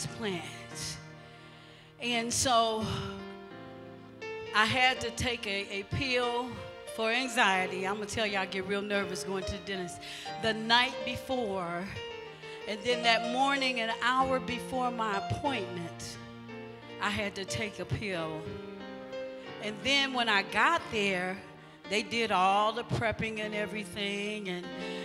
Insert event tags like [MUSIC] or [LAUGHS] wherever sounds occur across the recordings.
transplant. And so I had to take a, a pill for anxiety. I'm gonna tell y'all, I get real nervous going to the dentist. The night before, and then that morning, an hour before my appointment, I had to take a pill. And then when I got there, they did all the prepping and everything, and,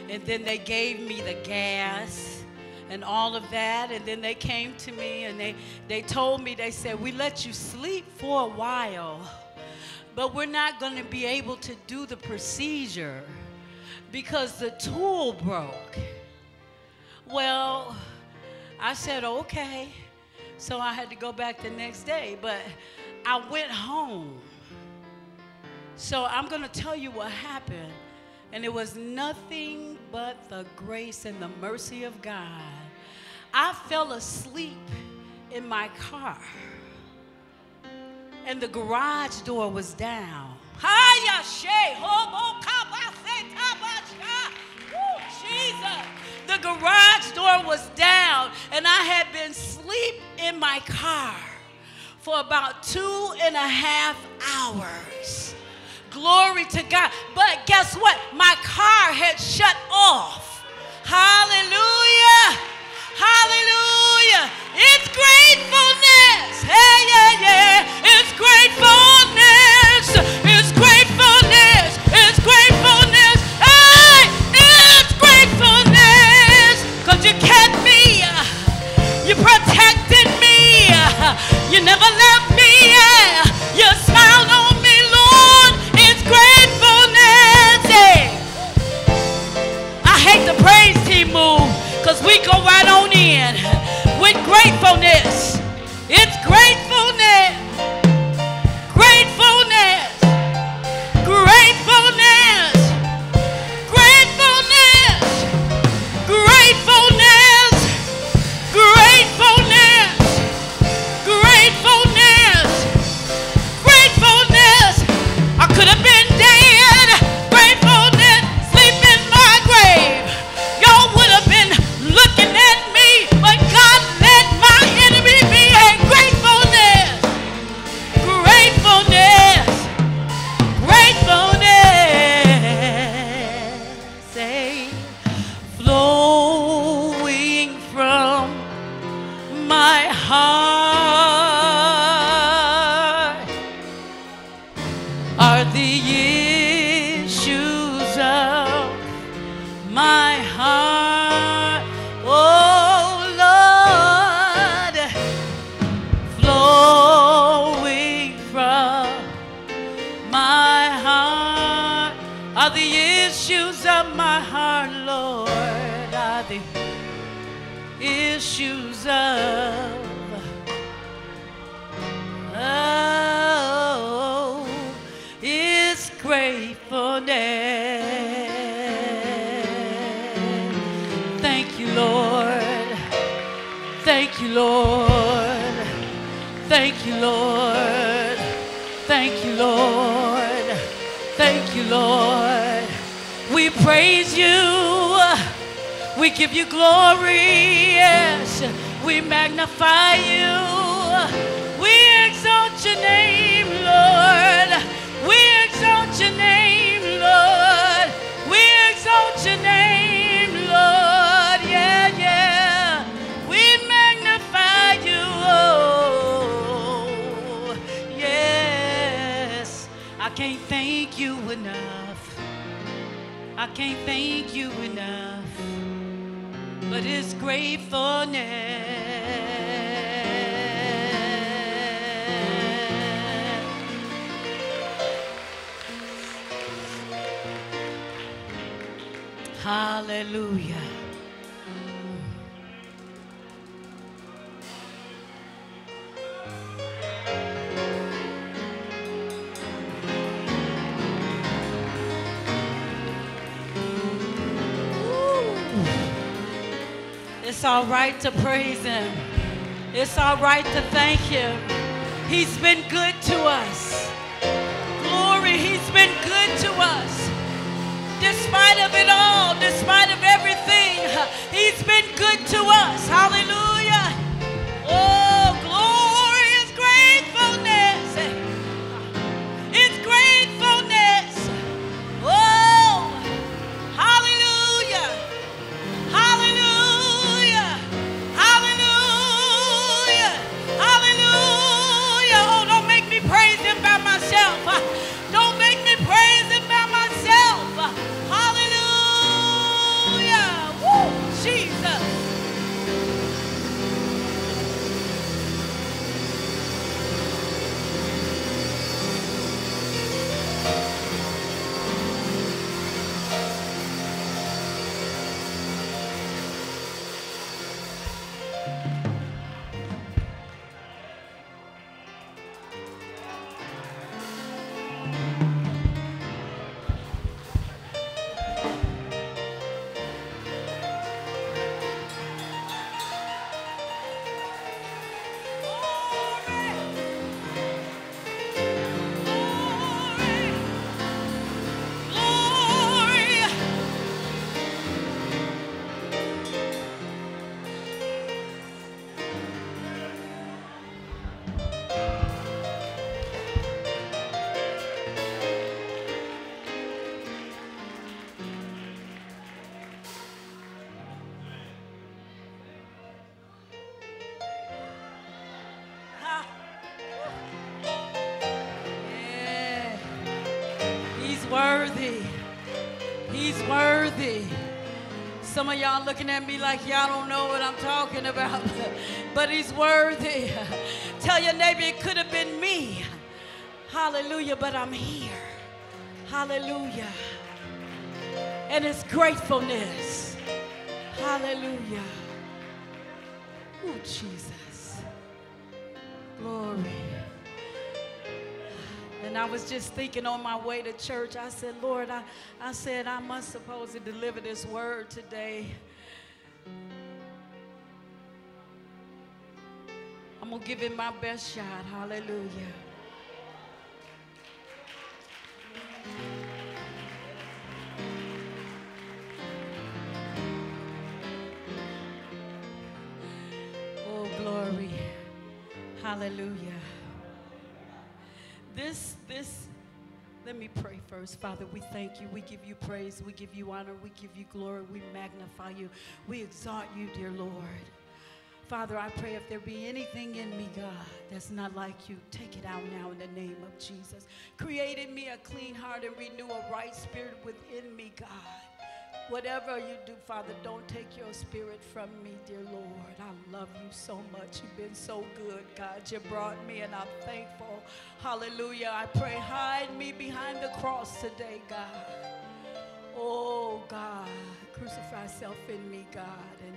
and then they gave me the gas and all of that. And then they came to me and they, they told me, they said, We let you sleep for a while, but we're not going to be able to do the procedure because the tool broke. Well, I said, okay. So I had to go back the next day, but I went home. So I'm going to tell you what happened. And it was nothing but the grace and the mercy of God. I fell asleep in my car, and the garage door was down. Jesus. The garage door was down, and I had been asleep in my car for about two and a half hours. Glory to God. But guess what? My car had shut off. Hallelujah. Hallelujah. It's gratefulness. Hey, yeah, yeah. It's gratefulness. It's gratefulness. It's gratefulness. Hey, it's gratefulness. Because you kept me. You protected me. You never left me. You faithfulness. It's all right to praise Him. It's all right to thank Him. He's been good to us. Glory, He's been good to us. Despite of it all, despite of everything, He's been good to us. Hallelujah. Looking at me like y'all don't know what I'm talking about, [LAUGHS] but he's worthy. [LAUGHS] Tell your neighbor it could have been me. Hallelujah, but I'm here. Hallelujah. And it's gratefulness. Hallelujah. Oh, Jesus. Glory. And I was just thinking on my way to church, I said, Lord, I, I said, I must suppose to deliver this word today. I'm going to give it my best shot. Hallelujah. Oh, glory. Hallelujah. First. Father, we thank you. We give you praise. We give you honor. We give you glory. We magnify you. We exalt you, dear Lord. Father, I pray if there be anything in me, God, that's not like you, take it out now in the name of Jesus. Create in me a clean heart and renew a right spirit within me, God. Whatever you do, Father, don't take your spirit from me, dear Lord. I love you so much. You've been so good, God. You brought me, and I'm thankful. Hallelujah. I pray, hide me behind the cross today, God. Oh, God. thyself in me, God, and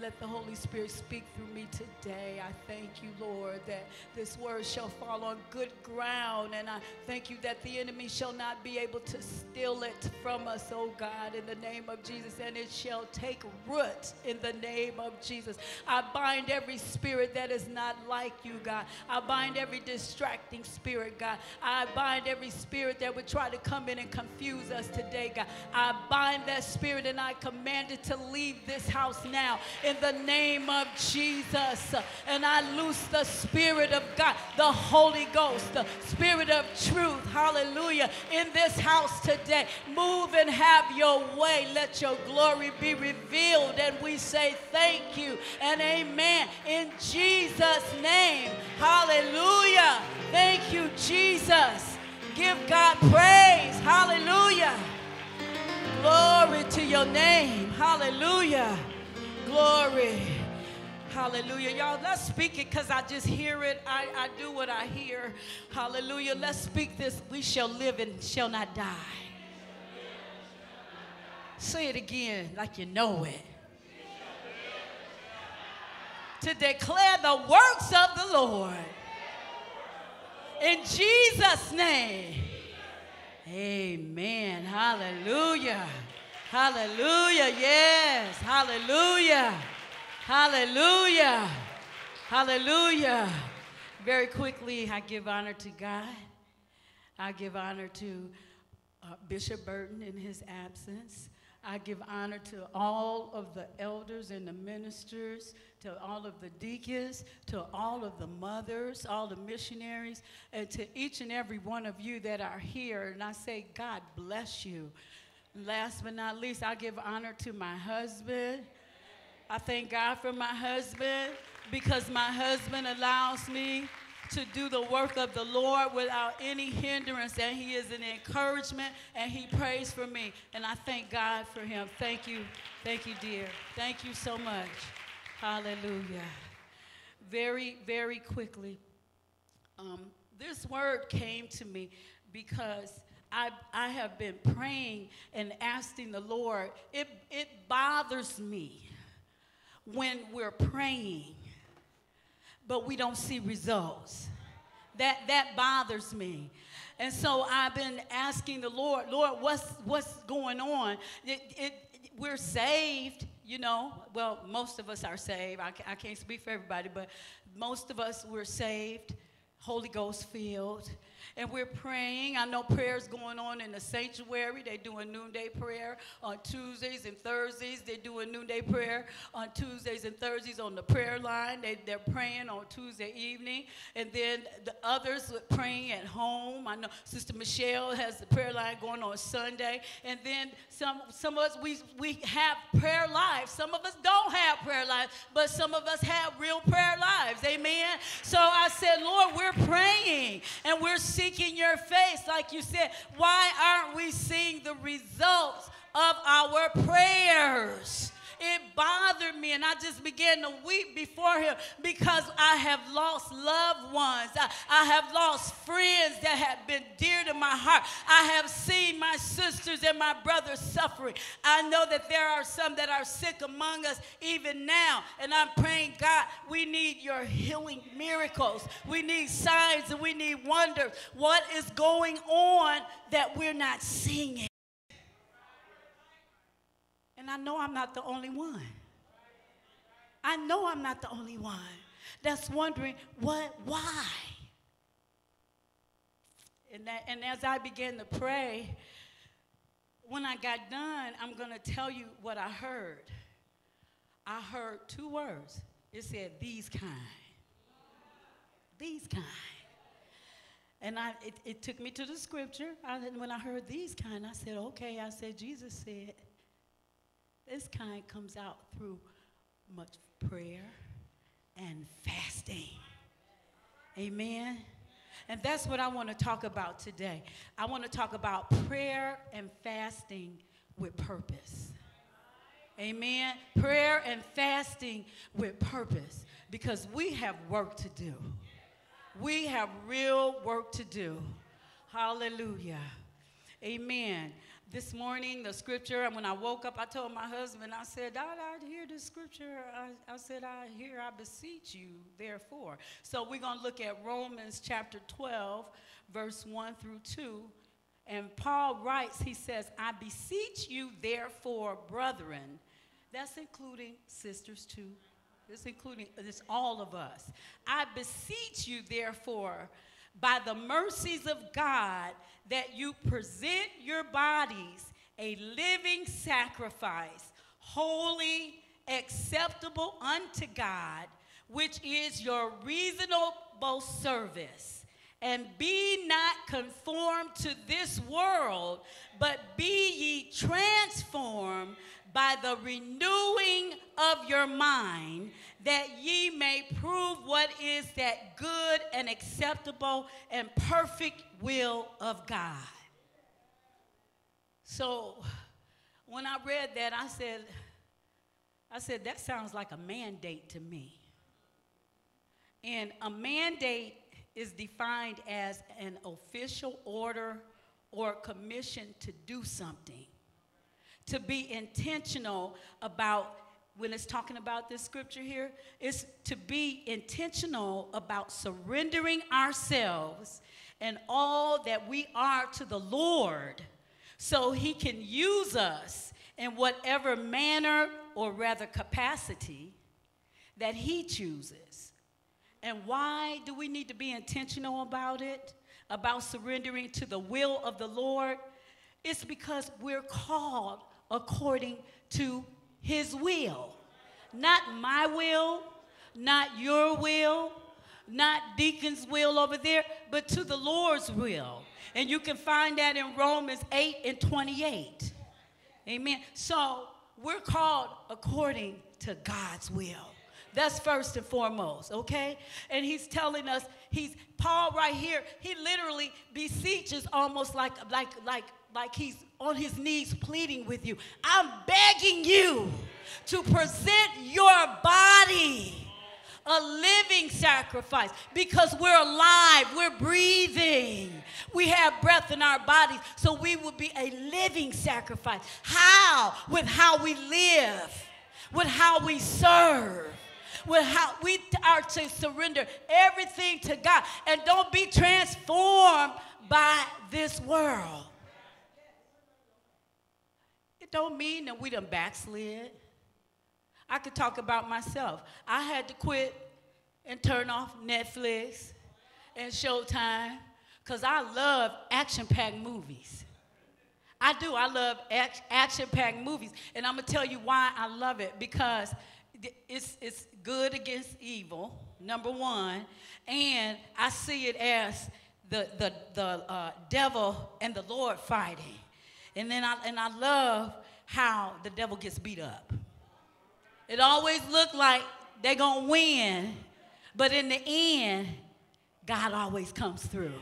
let the Holy Spirit speak through me today. I thank you, Lord, that this word shall fall on good ground. And I thank you that the enemy shall not be able to steal it from us, oh God, in the name of Jesus. And it shall take root in the name of Jesus. I bind every spirit that is not like you, God. I bind every distracting spirit, God. I bind every spirit that would try to come in and confuse us today, God. I bind that spirit and I command it to leave this house now in the name of Jesus. And I loose the Spirit of God, the Holy Ghost, the Spirit of truth, hallelujah, in this house today. Move and have your way. Let your glory be revealed. And we say thank you and amen. In Jesus' name, hallelujah. Thank you, Jesus. Give God praise. Hallelujah. Glory to your name. Hallelujah. Glory. Hallelujah. Y'all, let's speak it because I just hear it. I, I do what I hear. Hallelujah. Let's speak this. We shall live and shall not die. Say it again like you know it. To declare the works of the Lord. In Jesus' name. Amen. Hallelujah. Hallelujah. Yes. Hallelujah. Hallelujah. Hallelujah. Very quickly, I give honor to God. I give honor to uh, Bishop Burton in his absence. I give honor to all of the elders and the ministers, to all of the deacons, to all of the mothers, all the missionaries, and to each and every one of you that are here. And I say, God bless you. Last but not least, I give honor to my husband. I thank God for my husband because my husband allows me to do the work of the Lord without any hindrance. And he is an encouragement and he prays for me. And I thank God for him. Thank you. Thank you, dear. Thank you so much. Hallelujah. Very, very quickly, um, this word came to me because I, I have been praying and asking the Lord. It, it bothers me when we're praying, but we don't see results. That, that bothers me. And so I've been asking the Lord, Lord, what's, what's going on? It, it, we're saved, you know. Well, most of us are saved. I, I can't speak for everybody, but most of us, we're saved, Holy Ghost filled and we're praying. I know prayers going on in the sanctuary. They're doing noonday prayer on Tuesdays and Thursdays. They're doing noonday prayer on Tuesdays and Thursdays on the prayer line. They, they're praying on Tuesday evening. And then the others are praying at home. I know Sister Michelle has the prayer line going on Sunday. And then some, some of us, we, we have prayer lives. Some of us don't have prayer lives, but some of us have real prayer lives. Amen. So I said, Lord, we're praying and we're seeking your face, like you said. Why aren't we seeing the results of our prayers? It bothered me and I just began to weep before him because I have lost loved ones. I, I, have lost friends that have been dear to my heart. I have seen my sisters and my brothers suffering. I know that there are some that are sick among us even now. And I'm praying, God, we need your healing miracles. We need signs and we need wonders. What is going on that we're not seeing? And I know I'm not the only one. I know I'm not the only one that's wondering what, why? And, that, and as I began to pray, when I got done, I'm going to tell you what I heard. I heard two words. It said, these kind. These kind. And I, it, it took me to the scripture. I, when I heard these kind, I said, okay. I said, Jesus said, this kind comes out through much prayer and fasting. Amen. And that's what I want to talk about today. I want to talk about prayer and fasting with purpose. Amen. Prayer and fasting with purpose because we have work to do. We have real work to do. Hallelujah. Amen. This morning, the scripture, and when I woke up, I told my husband, I said, Dad, I hear the scripture. I, I said, I hear, I beseech you, therefore. So we're going to look at Romans chapter 12, verse 1 through 2. And Paul writes, he says, I beseech you, therefore, brethren. That's including sisters too. It's including, it's all of us. I beseech you, therefore, by the mercies of God, that you present your bodies a living sacrifice, holy, acceptable unto God, which is your reasonable service. And be not conformed to this world, but be ye transformed by the renewing of your mind, that ye may prove what is that good and acceptable and perfect will of God. So when I read that, I said, I said, that sounds like a mandate to me. And a mandate is defined as an official order or commission to do something to be intentional about when it's talking about this scripture here is to be intentional about surrendering ourselves and all that we are to the Lord so he can use us in whatever manner or rather capacity that he chooses. And why do we need to be intentional about it? About surrendering to the will of the Lord? It's because we're called according to his will. Not my will, not your will, not deacon's will over there, but to the Lord's will. And you can find that in Romans 8 and 28. Amen. So we're called according to God's will. That's first and foremost, okay? And he's telling us, he's Paul right here, he literally beseeches almost like like like like he's on his knees pleading with you. I'm begging you to present your body a living sacrifice because we're alive, we're breathing, we have breath in our bodies, so we will be a living sacrifice. How? With how we live, with how we serve. With how we are to surrender everything to God and don't be transformed by this world. It don't mean that we done backslid. I could talk about myself. I had to quit and turn off Netflix and Showtime because I love action packed movies. I do. I love action packed movies. And I'm going to tell you why I love it because it's, it's good against evil, number one. And I see it as the, the, the uh, devil and the Lord fighting. And then I, and I love how the devil gets beat up. It always looked like they're to win, but in the end, God always comes through.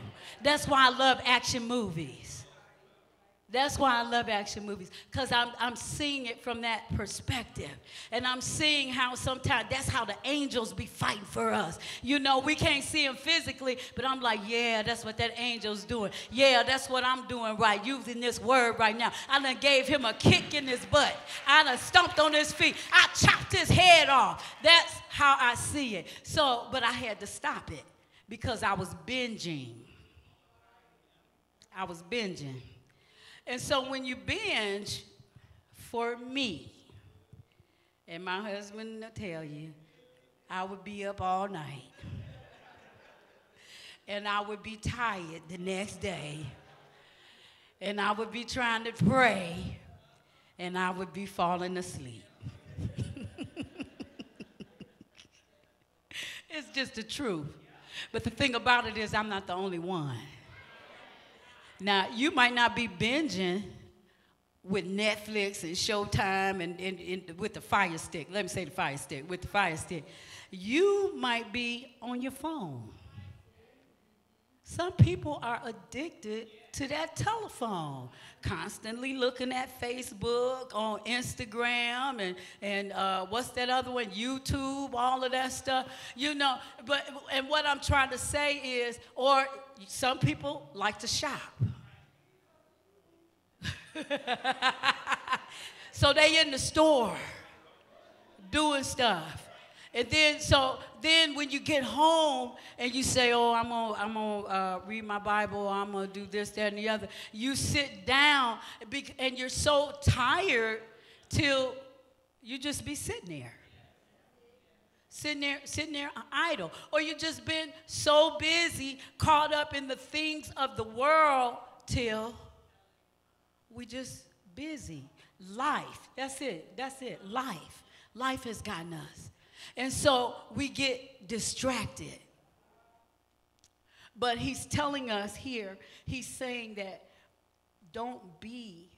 That's why I love action movies. That's why I love action movies, because I'm, I'm seeing it from that perspective. And I'm seeing how sometimes that's how the angels be fighting for us. You know, we can't see them physically, but I'm like, yeah, that's what that angel's doing. Yeah, that's what I'm doing right, using this word right now. I done gave him a kick in his butt. I done stomped on his feet. I chopped his head off. That's how I see it. So, but I had to stop it because I was binging. I was binging. And so when you binge, for me, and my husband will tell you, I would be up all night. and I would be tired the next day. And I would be trying to pray. And I would be falling asleep. [LAUGHS] it's just the truth. But the thing about it is, I'm not the only one. Now, you might not be binging with Netflix and Showtime and, and, and, with the fire stick. Let me say the fire stick, with the fire stick. You might be on your phone. Some people are addicted to that telephone, constantly looking at Facebook, on Instagram, and, and uh, what's that other one? YouTube, all of that stuff. You know, but, and what I'm trying to say is, or some people like to shop. [LAUGHS] so they in the store doing stuff. And then, so then when you get home and you say, oh, I'm going to I'm gonna, uh, read my Bible, I'm going to do this, that, and the other, you sit down and you're so tired till you just be sitting there. Sitting there, sitting there idle. Or you just been so busy, caught up in the things of the world till we just busy. Life. That's it. That's it. Life. Life has gotten us. And so we get distracted. But he's telling us here, he's saying that don't be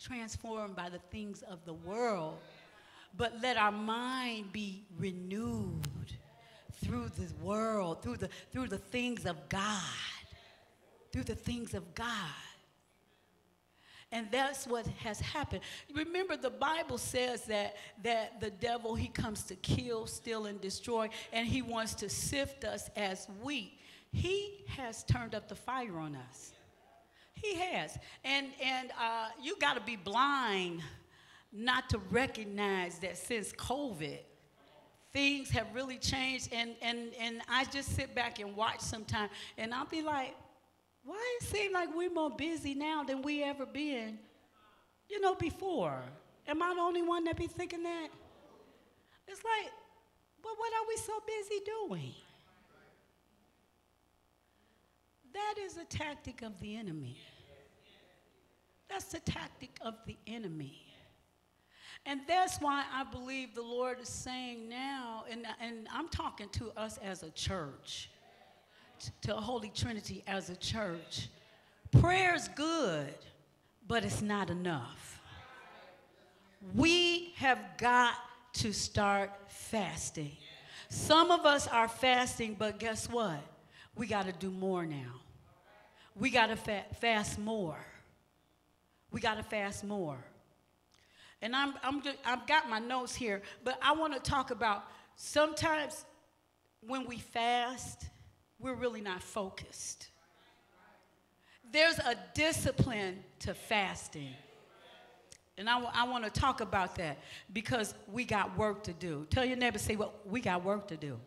transformed by the things of the world, but let our mind be renewed through the world, through the, through the things of God, through the things of God. And that's what has happened. Remember, the Bible says that, that the devil, he comes to kill, steal, and destroy, and he wants to sift us as wheat. He has turned up the fire on us. He has. And, and uh, you got to be blind not to recognize that since COVID, things have really changed. And, and, and I just sit back and watch sometimes, and I'll be like, why it seem like we're more busy now than we ever been, you know, before? Am I the only one that be thinking that? It's like, well, what are we so busy doing? That is a tactic of the enemy. That's the tactic of the enemy. And that's why I believe the Lord is saying now, and, and I'm talking to us as a church to Holy Trinity as a church. Prayer is good, but it's not enough. We have got to start fasting. Some of us are fasting, but guess what? We got to do more now. We got to fa- fast more. We got to fast more. And I'm, I'm I've got my notes here, but I want to talk about sometimes when we fast, we're really not focused. There's a discipline to fasting. And I, I want to talk about that because we got work to do. Tell your neighbor, say, well, we got work to do.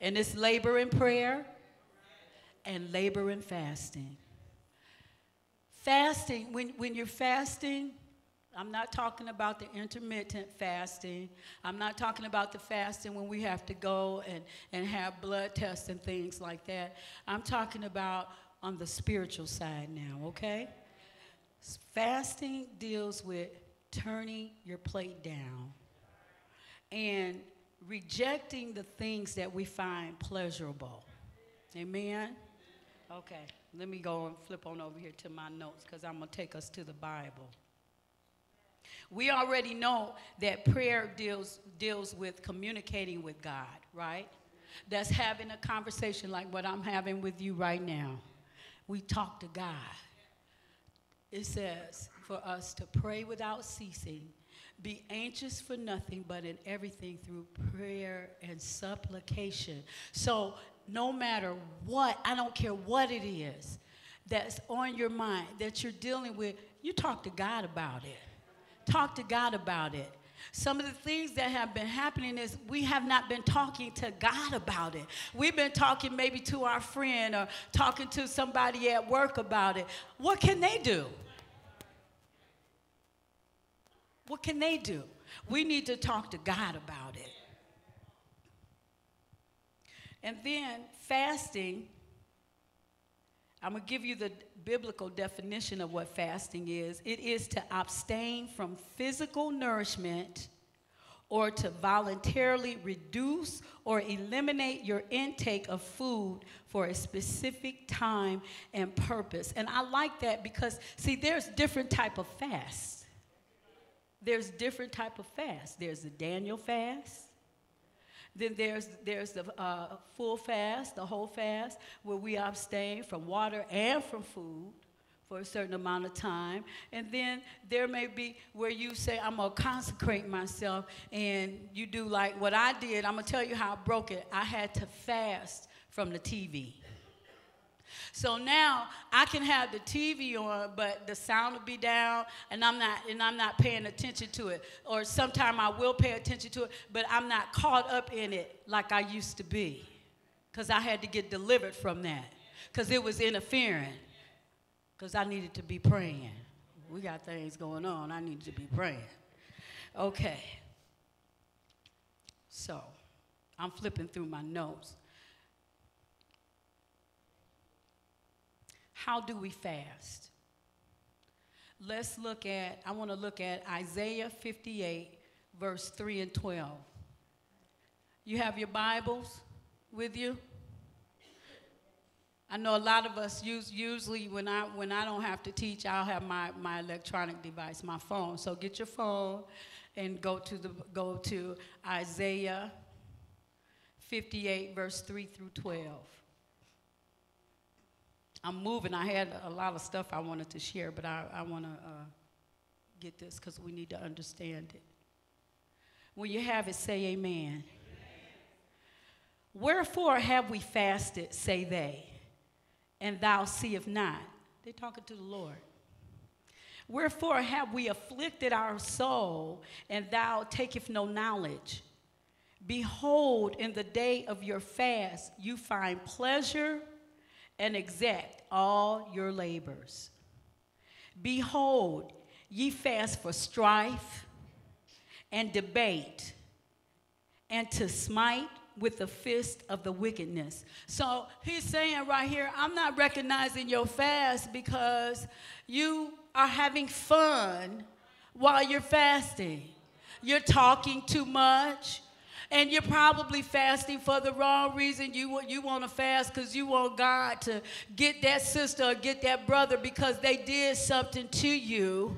And it's labor in prayer and labor in fasting. Fasting, when, when you're fasting, I'm not talking about the intermittent fasting. I'm not talking about the fasting when we have to go and, and have blood tests and things like that. I'm talking about on the spiritual side now, okay? Fasting deals with turning your plate down and rejecting the things that we find pleasurable. Amen? Okay, let me go and flip on over here to my notes because I'm going to take us to the Bible. We already know that prayer deals, deals with communicating with God, right? That's having a conversation like what I'm having with you right now. We talk to God. It says for us to pray without ceasing, be anxious for nothing, but in everything through prayer and supplication. So, no matter what, I don't care what it is that's on your mind that you're dealing with, you talk to God about it. Talk to God about it. Some of the things that have been happening is we have not been talking to God about it. We've been talking maybe to our friend or talking to somebody at work about it. What can they do? What can they do? We need to talk to God about it. And then fasting I'm going to give you the biblical definition of what fasting is it is to abstain from physical nourishment or to voluntarily reduce or eliminate your intake of food for a specific time and purpose. And i like that because see there's different type of fasts there's different type of fasts there's the daniel fast then there's, there's the uh, full fast, the whole fast, where we abstain from water and from food for a certain amount of time. And then there may be where you say, I'm going to consecrate myself, and you do like what I did. I'm going to tell you how I broke it. I had to fast from the TV. So now I can have the TV on, but the sound will be down, and I'm not and I'm not paying attention to it. Or sometime I will pay attention to it, but I'm not caught up in it like I used to be, because I had to get delivered from that, because it was interfering, because I needed to be praying. We got things going on. I need to be praying. Okay. So I'm flipping through my notes. How do we fast? Let's look at, I want to look at Isaiah 58, verse 3 and 12. You have your Bibles with you? I know a lot of us use usually when I when I don't have to teach, I'll have my, my electronic device, my phone. So get your phone and go to the go to Isaiah 58 verse 3 through 12. I'm moving. I had a lot of stuff I wanted to share, but I, I want to uh, get this because we need to understand it. When you have it, say amen. amen. Wherefore have we fasted, say they, and thou seest not. They're talking to the Lord. Wherefore have we afflicted our soul, and thou takest no knowledge? Behold, in the day of your fast, you find pleasure and exact all your labors. Behold, ye fast for strife and debate, and to smite with the fist of the wickedness. So he's saying right here, I'm not recognizing your fast because you are having fun while you're fasting. You're talking too much. And you're probably fasting for the wrong reason. You, you want to fast because you want God to get that sister or get that brother because they did something to you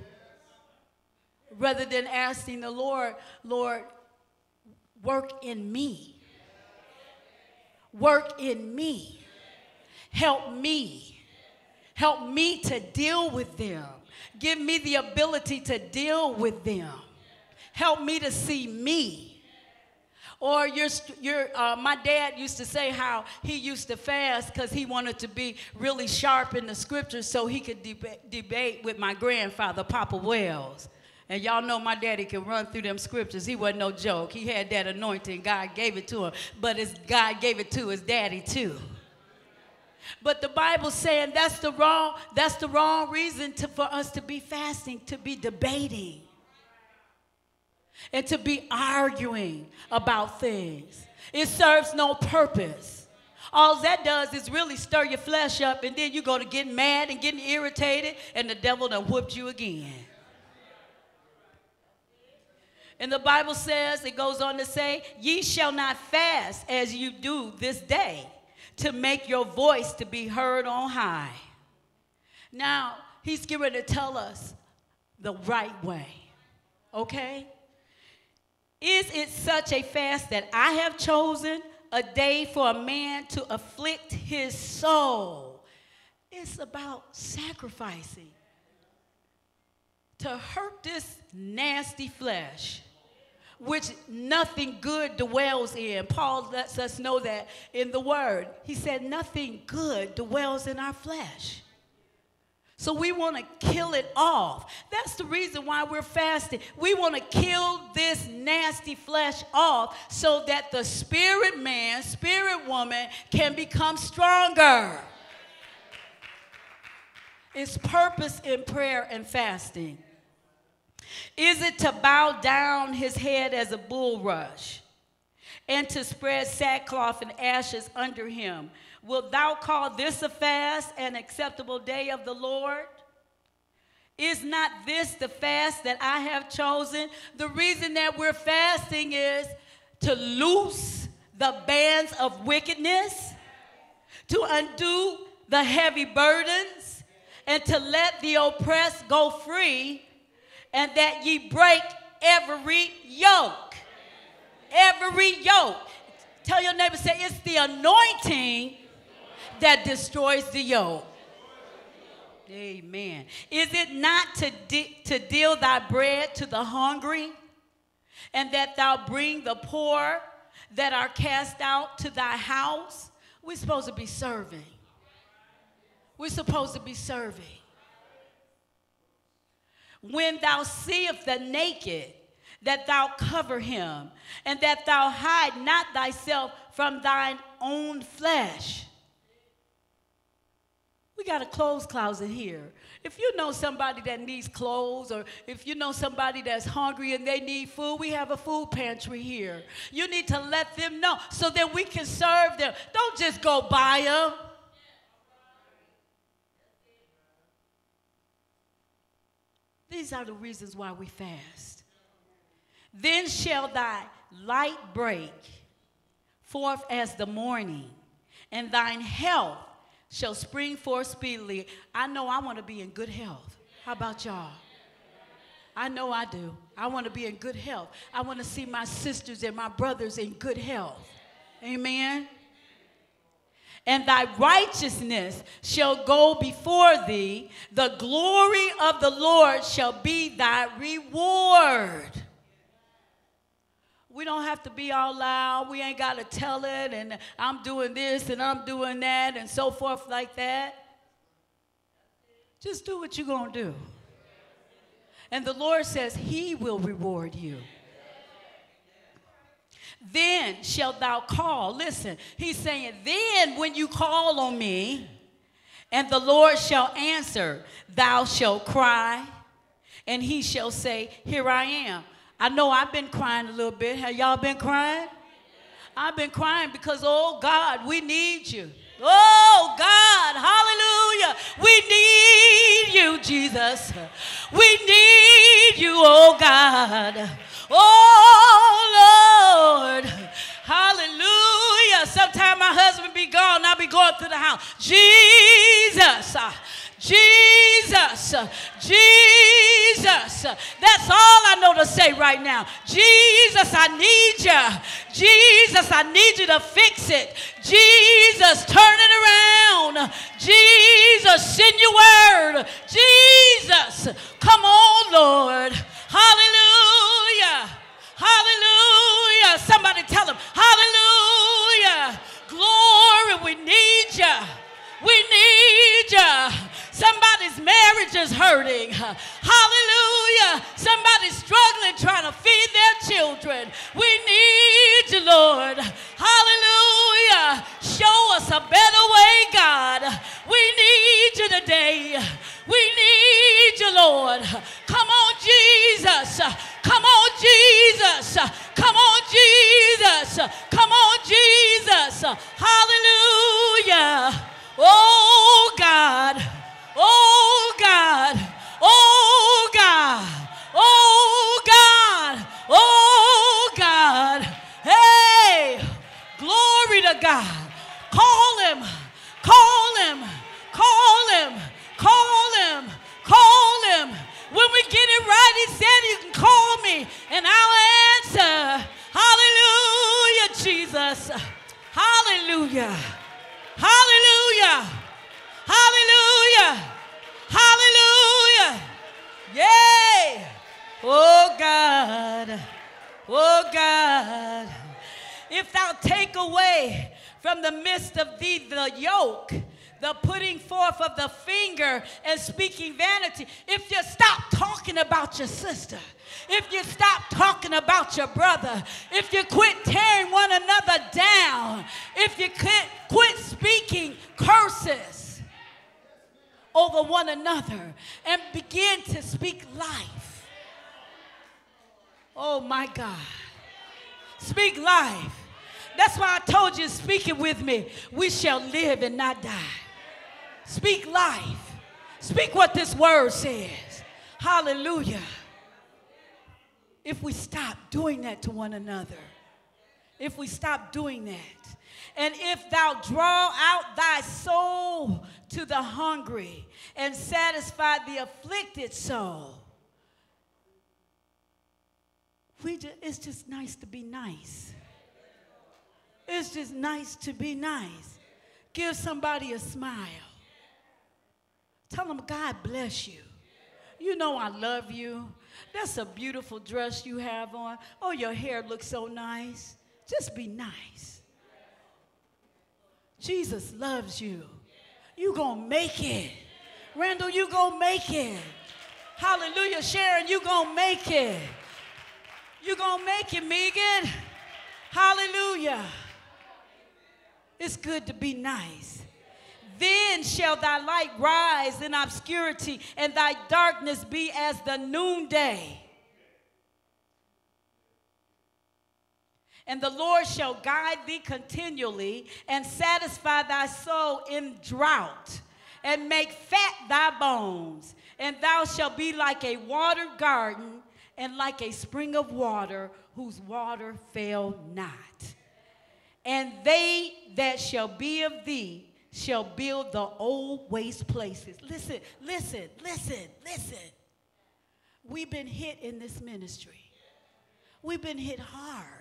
rather than asking the Lord, Lord, work in me. Work in me. Help me. Help me to deal with them. Give me the ability to deal with them. Help me to see me or your, your, uh, my dad used to say how he used to fast because he wanted to be really sharp in the scriptures so he could deba- debate with my grandfather, Papa Wells. And y'all know my daddy can run through them scriptures. He wasn't no joke. He had that anointing. God gave it to him. But his, God gave it to his daddy too. But the Bible's saying that's the wrong, that's the wrong reason to, for us to be fasting, to be debating and to be arguing about things. It serves no purpose. All that does is really stir your flesh up, and then you go to getting mad and getting irritated, and the devil done whooped you again. And the Bible says, it goes on to say, Ye shall not fast as you do this day, to make your voice to be heard on high. Now, he's going to tell us the right way, okay? Is it such a fast that I have chosen a day for a man to afflict his soul? It's about sacrificing to hurt this nasty flesh, which nothing good dwells in. Paul lets us know that in the word. He said, Nothing good dwells in our flesh. So we want to kill it off. That's the reason why we're fasting. We want to kill this nasty flesh off so that the spirit man, spirit woman can become stronger. It's purpose in prayer and fasting. Is it to bow down his head as a bulrush and to spread sackcloth and ashes under him? Wilt thou call this a fast, an acceptable day of the Lord? Is not this the fast that I have chosen? The reason that we're fasting is to loose the bands of wickedness, to undo the heavy burdens, and to let the oppressed go free, and that ye break every yoke. Every yoke. Tell your neighbor, say, it's the anointing that destroys the yoke. Amen. Is it not to, de- to deal thy bread to the hungry, and that thou bring the poor that are cast out to thy house? We're supposed to be serving. We're supposed to be serving. When thou seest the naked, that thou cover him, and that thou hide not thyself from thine own flesh. We got a clothes closet here. If you know somebody that needs clothes, or if you know somebody that's hungry and they need food, we have a food pantry here. You need to let them know so that we can serve them. Don't just go buy them. These are the reasons why we fast. Then shall thy light break forth as the morning, and thine health shall spring forth speedily. I know I want to be in good health. How about y'all? I know I do. I want to be in good health. I want to see my sisters and my brothers in good health. Amen. And thy righteousness shall go before thee. The glory of the Lord shall be thy reward. We don't have to be all loud. We ain't got to tell it, and I'm doing this and I'm doing that, and so forth, like that. Just do what you're going to do. And the Lord says, He will reward you. Then shalt thou call. Listen, He's saying, Then when you call on me, and the Lord shall answer, thou shalt cry, and He shall say, Here I am. I know I've been crying a little bit. Have y'all been crying? I've been crying because, oh God, we need you. Oh God, hallelujah. We need you, Jesus. We need you, oh God. Oh Lord. Hallelujah. Sometime my husband be gone, I'll be going through the house. Jesus. Jesus, Jesus. That's all I know to say right now. Jesus, I need you. Jesus, I need you to fix it. Jesus, turn it around. Jesus, send your word. Jesus, come on, Lord. Hallelujah. Hallelujah. Somebody tell him, Hallelujah. Glory, we need you. We need you. Somebody's marriage is hurting. Hallelujah. Somebody's struggling trying to feed their children. We need you, Lord. Hallelujah. Show us a better way, God. We need you today. We need you, Lord. Come on, Jesus. Come on, Jesus. Come on, Jesus. Come on, Jesus. Hallelujah. Oh, God. Oh God. Oh God. Oh God. Oh God. Hey, glory to God. Call him. Call him. Call him. Call him. Call him. When we get it right, he said, You can call me and I'll answer. Hallelujah, Jesus. Hallelujah. Hallelujah. Hallelujah. Hallelujah. Yay. Oh God. Oh God. If thou take away from the midst of thee the yoke, the putting forth of the finger and speaking vanity, if you stop talking about your sister, if you stop talking about your brother, if you quit tearing one another down, if you quit, quit speaking curses, over one another and begin to speak life. Oh my God. Speak life. That's why I told you, speak it with me. We shall live and not die. Speak life. Speak what this word says. Hallelujah. If we stop doing that to one another, if we stop doing that, and if thou draw out thy soul to the hungry and satisfy the afflicted soul, we just, it's just nice to be nice. It's just nice to be nice. Give somebody a smile. Tell them, God bless you. You know I love you. That's a beautiful dress you have on. Oh, your hair looks so nice. Just be nice. Jesus loves you. you gonna make it. Randall, you gonna make it. Hallelujah. Sharon, you gonna make it. You gonna make it, Megan. Hallelujah. It's good to be nice. Then shall thy light rise in obscurity, and thy darkness be as the noonday. And the Lord shall guide thee continually and satisfy thy soul in drought and make fat thy bones. And thou shalt be like a watered garden and like a spring of water whose water fail not. And they that shall be of thee shall build the old waste places. Listen, listen, listen, listen. We've been hit in this ministry. We've been hit hard.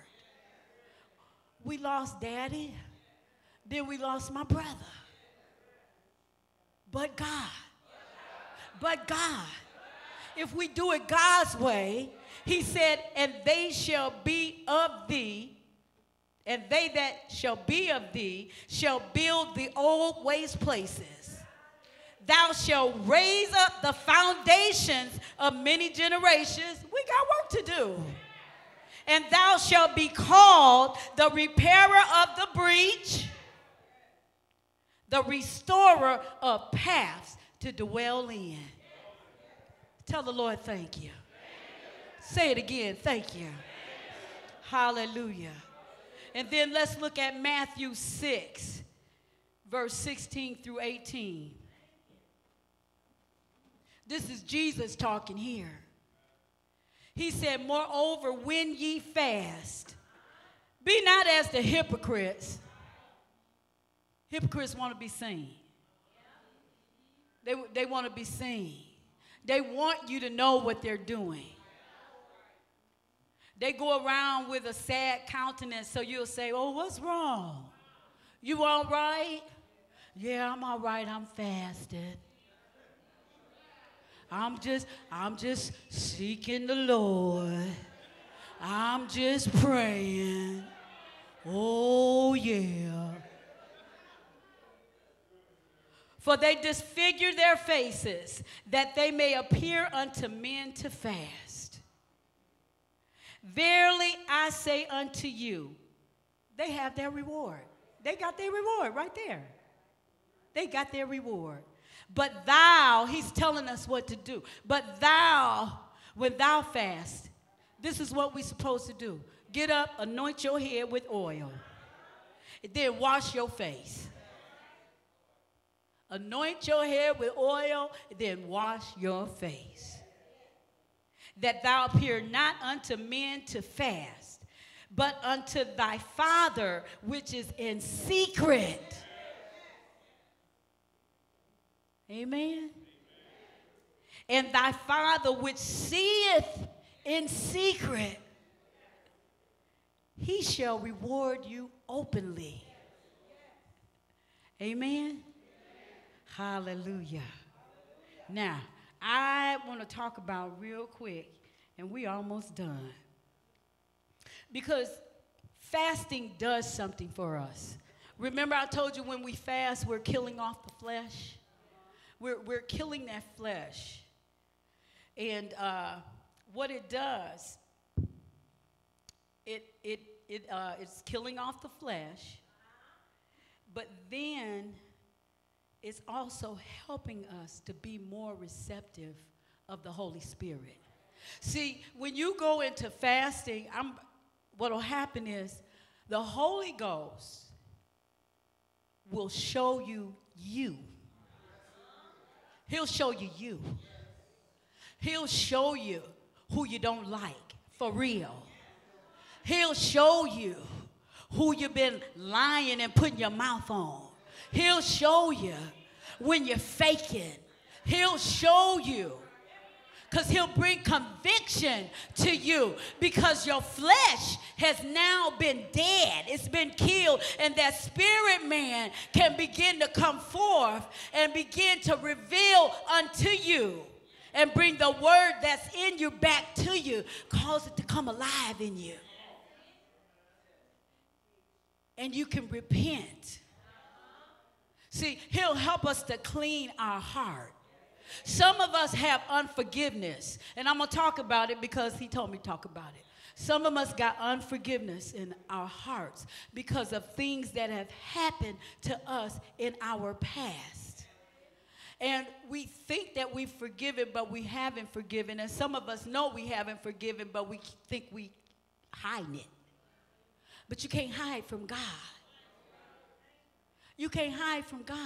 We lost daddy, then we lost my brother. But God, but God, if we do it God's way, He said, and they shall be of thee. And they that shall be of thee shall build the old waste places. Thou shalt raise up the foundations of many generations. We got work to do and thou shalt be called the repairer of the breach, the restorer of paths to dwell in. Tell the Lord, thank you. Say it again, thank you. Hallelujah. And then let's look at Matthew 6, verse 16 through 18. This is Jesus talking here. He said, Moreover, when ye fast, be not as the hypocrites. Hypocrites want to be seen. They, they want to be seen. They want you to know what they're doing. They go around with a sad countenance, so you'll say, Oh, what's wrong? You all right? Yeah, I'm all right. I'm fasting. I'm just, I'm just seeking the Lord. I'm just praying. Oh, yeah. For they disfigure their faces, that they may appear unto men to fast. Verily I say unto you, they have their reward. They got their reward right there. They got their reward. But thou, he's telling us what to do. But thou, when thou fast, this is what we're supposed to do. Get up, anoint your head with oil, then wash your face. Anoint your head with oil, then wash your face. That thou appear not unto men to fast, but unto thy Father which is in secret Amen. And thy Father which seeth in secret, he shall reward you openly. Amen. Hallelujah. Now, I want to talk about real quick, and we almost done. Because fasting does something for us. Remember, I told you when we fast, we're killing off the flesh? We're, we're killing that flesh. And uh, what it does, it, it, it, uh, it's killing off the flesh, but then it's also helping us to be more receptive of the Holy Spirit. See, when you go into fasting, what will happen is the Holy Ghost will show you you He'll show you you. He'll show you who you don't like for real. He'll show you who you've been lying and putting your mouth on. He'll show you when you're faking. He'll show you because he'll bring conviction to you because your flesh has now been dead. It's been killed, and that spirit man can begin to come forth and begin to reveal unto you and bring the word that's in you back to you, cause it to come alive in you. And you can repent. See, He'll help us to clean our heart. Some of us have unforgiveness, and I'm gonna talk about it because He told me to talk about it. Some of us got unforgiveness in our hearts because of things that have happened to us in our past. And we think that we've forgiven, but we haven't forgiven. And some of us know we haven't forgiven, but we think we hide it. But you can't hide from God. You can't hide from God.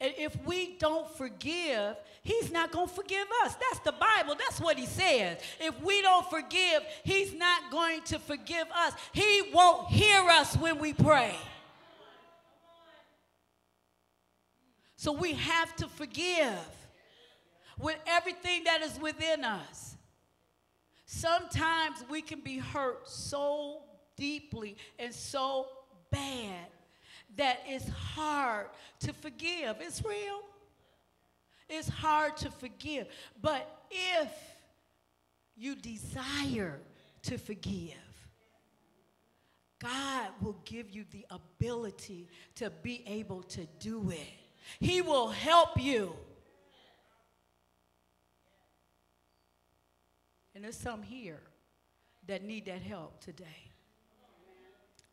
And if we don't forgive, He's not going to forgive us. That's the Bible. That's what He says. If we don't forgive, He's not going to forgive us. He won't hear us when we pray. So we have to forgive with everything that is within us. Sometimes we can be hurt so deeply and so bad that it's hard to forgive. It's real. It's hard to forgive. But if you desire to forgive, God will give you the ability to be able to do it. He will help you. And there's some here that need that help today.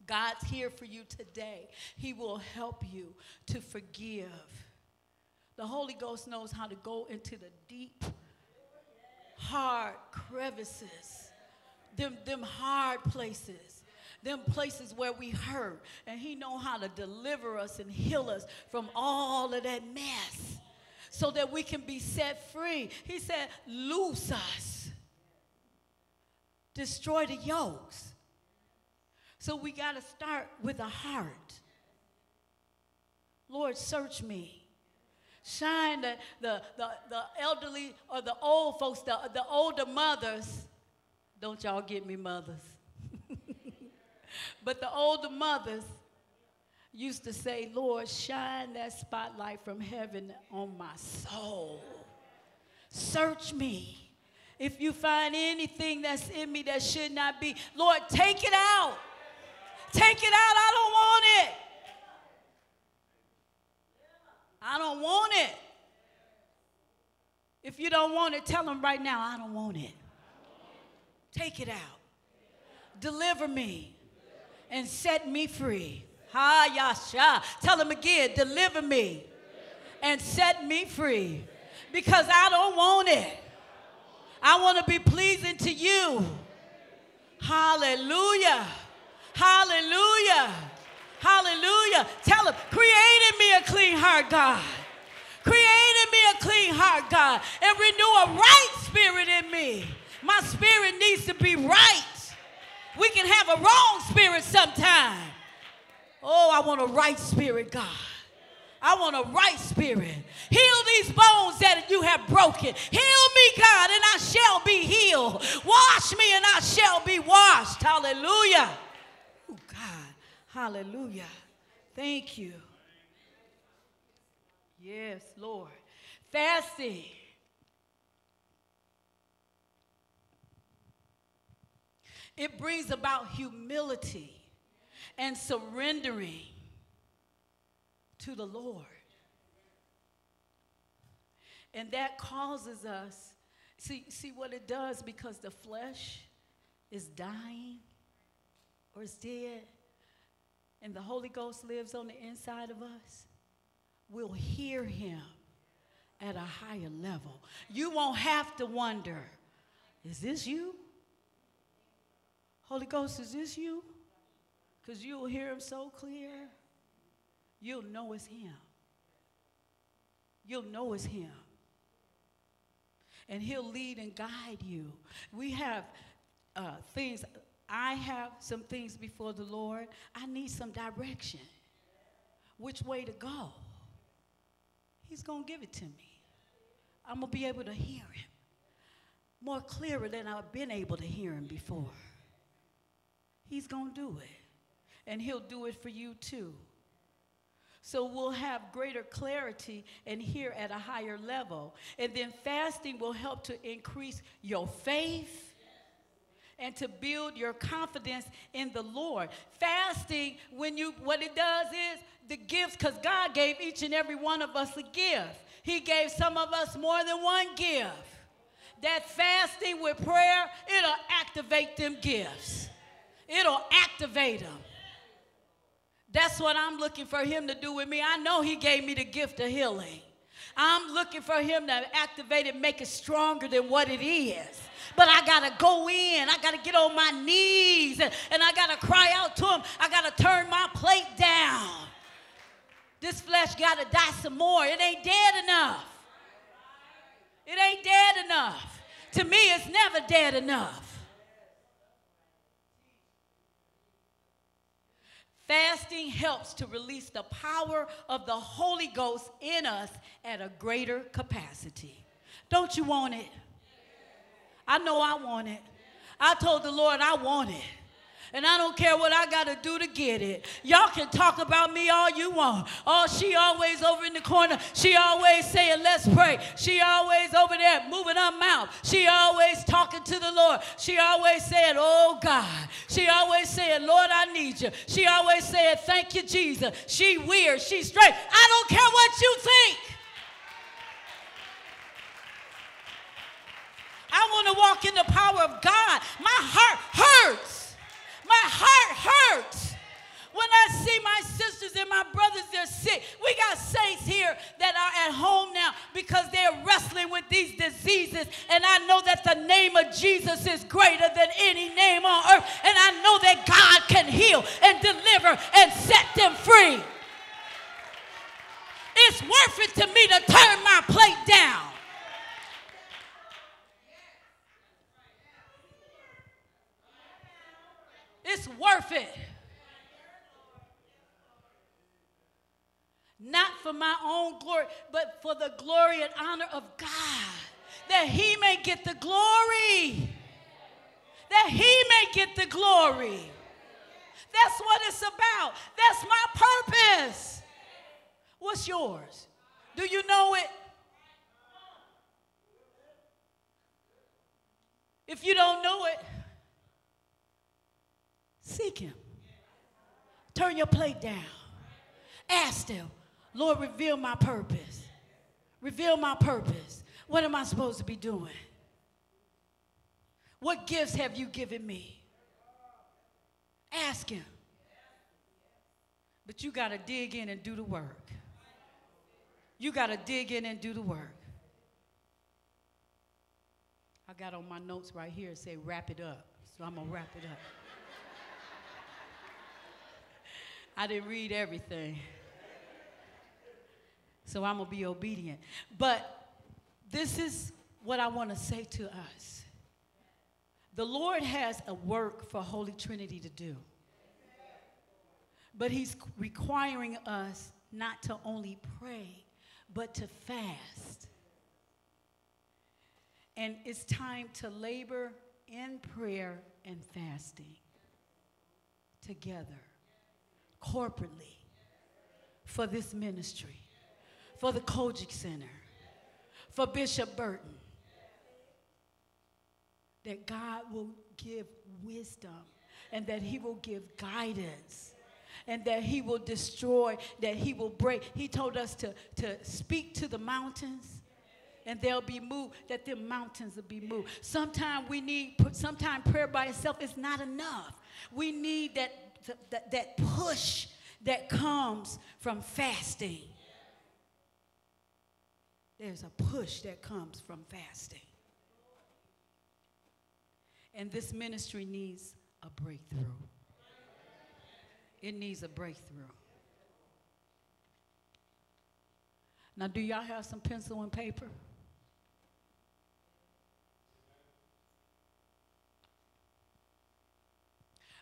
God's here for you today. He will help you to forgive. The Holy Ghost knows how to go into the deep, hard crevices, them, them hard places, them places where we hurt. And He know how to deliver us and heal us from all of that mess so that we can be set free. He said, loose us. Destroy the yokes. So we got to start with a heart. Lord, search me. Shine the, the, the, the elderly or the old folks, the, the older mothers. Don't y'all get me, mothers. [LAUGHS] but the older mothers used to say, Lord, shine that spotlight from heaven on my soul. Search me. If you find anything that's in me that should not be, Lord, take it out. Take it out. I don't want it. I don't want it. If you don't want it, tell them right now, I don't want it. Take it out. Deliver me and set me free. Ha yasha. Tell them again, deliver me and set me free because I don't want it. I want to be pleasing to you. Hallelujah. Hallelujah. Hallelujah. Tell him, created me a clean heart, God. Created me a clean heart, God, and renew a right spirit in me. My spirit needs to be right. We can have a wrong spirit sometime. Oh, I want a right spirit, God. I want a right spirit. Heal these bones that you have broken. Heal me, God, and I shall be healed. Wash me, and I shall be washed. Hallelujah. Hallelujah. Thank you. Yes, Lord. Fasting. It brings about humility and surrendering to the Lord. And that causes us, see, see what it does because the flesh is dying or is dead and the Holy Ghost lives on the inside of us, we'll hear him at a higher level. You won't have to wonder, is this you? Holy Ghost, is this you? Because you'll hear him so clear. You'll know it's him. You'll know it's him. And he'll lead and guide you. We have uh, things, I have some things before the Lord. I need some direction. Which way to go? He's going to give it to me. I'm going to be able to hear him more clearer than I've been able to hear him before. He's going to do it. And he'll do it for you too. So we'll have greater clarity and hear at a higher level. And then fasting will help to increase your faith and to build your confidence in the Lord. Fasting, when you what it does is the gifts, because God gave each and every one of us a gift. He gave some of us more than one gift. That fasting with prayer, it'll activate them gifts. It'll activate them. That's what I'm looking for him to do with me. I know he gave me the gift of healing. I'm looking for him to activate it, make it stronger than what it is. But I got to go in. I got to get on my knees and, and I got to cry out to him. I got to turn my plate down. This flesh got to die some more. It ain't dead enough. It ain't dead enough. To me, it's never dead enough. Fasting helps to release the power of the Holy Ghost in us at a greater capacity. Don't you want it? I know I want it. I told the Lord I want it. And I don't care what I got to do to get it. Y'all can talk about me all you want. Oh, she always over in the corner. She always saying, let's pray. She always over there moving her mouth. She always talking to the Lord. She always saying, oh God. She always saying, Lord, I need you. She always saying, thank you, Jesus. She weird. She straight. I don't care what you think. I want to walk in the power of God. My heart hurts my heart hurts when I see my sisters and my brothers, they're sick. We got saints here that are at home now because they're wrestling with these diseases. And I know that the name of Jesus is greater than any name on earth. And I know that God can heal and deliver and set them free. It's worth it to me to turn my plate down. It's worth it. Not for my own glory, but for the glory and honor of God. That He may get the glory. That He may get the glory. That's what it's about. That's my purpose. What's yours? Do you know it? If you don't know it, Seek Him. Turn your plate down. Ask Him, Lord, reveal my purpose. Reveal my purpose. What am I supposed to be doing? What gifts have you given me? Ask Him. But you got to dig in and do the work. You got to dig in and do the work. I got on my notes right here say wrap it up. So I'm going to wrap it up. I didn't read everything. So I'm going to be obedient. But this is what I want to say to us. The Lord has a work for Holy Trinity to do. But He's requiring us not to only pray, but to fast. And it's time to labor in prayer and fasting together corporately for this ministry, for the COGIC Center, for Bishop Burton. That God will give wisdom and that He will give guidance and that He will destroy, that He will break. He told us to, to speak to the mountains and they'll be moved, that the mountains will be moved. Sometimes we need, sometimes prayer by itself is not enough. We need that that, that push that comes from fasting. There's a push that comes from fasting. And this ministry needs a breakthrough. It needs a breakthrough. Now, do y'all have some pencil and paper?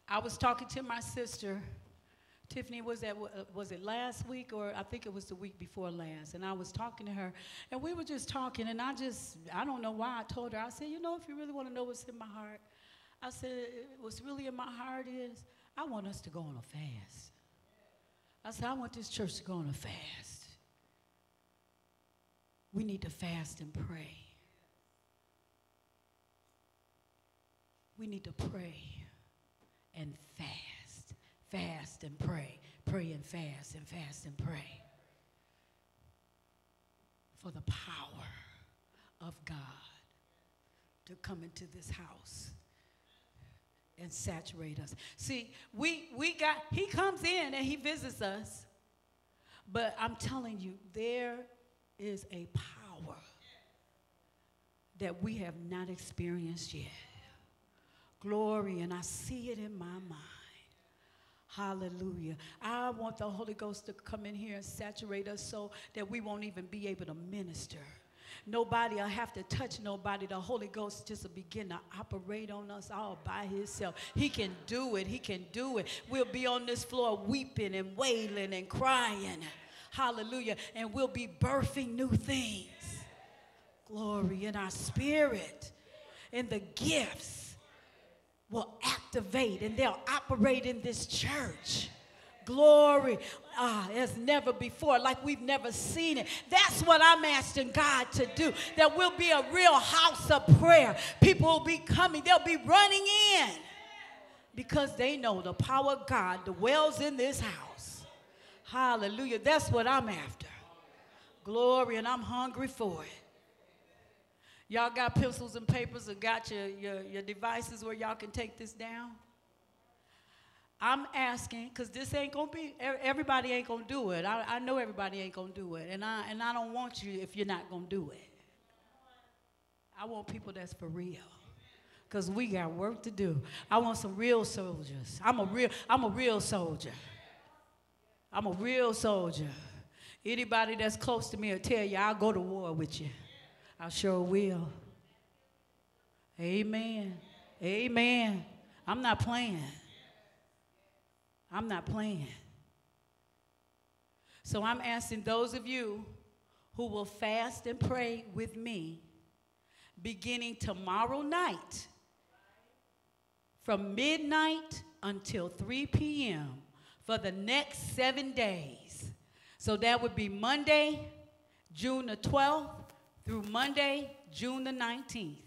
I was talking to my sister. Tiffany was that was it last week or I think it was the week before last, and I was talking to her, and we were just talking, and I just I don't know why I told her I said you know if you really want to know what's in my heart, I said what's really in my heart is I want us to go on a fast. I said I want this church to go on a fast. We need to fast and pray. we need to pray and fast. Fast and pray. Pray and fast and fast and pray. For the power of God to come into this house and saturate us. See, we we got he comes in and he visits us. But I'm telling you, there is a power that we have not experienced yet. Glory, and I see it in my mind. Hallelujah. I want the Holy Ghost to come in here and saturate us so that we won't even be able to minister. Nobody will have to touch nobody. The Holy Ghost just will begin to operate on us all by himself. He can do it. He can do it. We'll be on this floor weeping and wailing and crying. Hallelujah. And we'll be birthing new things. Glory in our spirit. And the gifts will activate and they'll operate in this church glory ah, as never before, like we've never seen it. That's what I'm asking God to do. That will be a real house of prayer. People will be coming, they'll be running in because they know the power of God dwells in this house. Hallelujah. That's what I'm after. Glory, and I'm hungry for it. Y'all got pencils and papers and got your, your, your devices where y'all can take this down? I'm asking, because this ain't gonna be, everybody ain't gonna do it. I, I know everybody ain't gonna do it. And I, and I don't want you if you're not gonna do it. I want people that's for real. Because we got work to do. I want some real soldiers. I'm a real, I'm a real soldier. I'm a real soldier. Anybody that's close to me will tell you, I'll go to war with you. I sure will. Amen. Amen. I'm not playing. I'm not playing. So I'm asking those of you who will fast and pray with me beginning tomorrow night from midnight until 3 p.m. for the next seven days. So that would be Monday, June the 12th through Monday, June the 19th.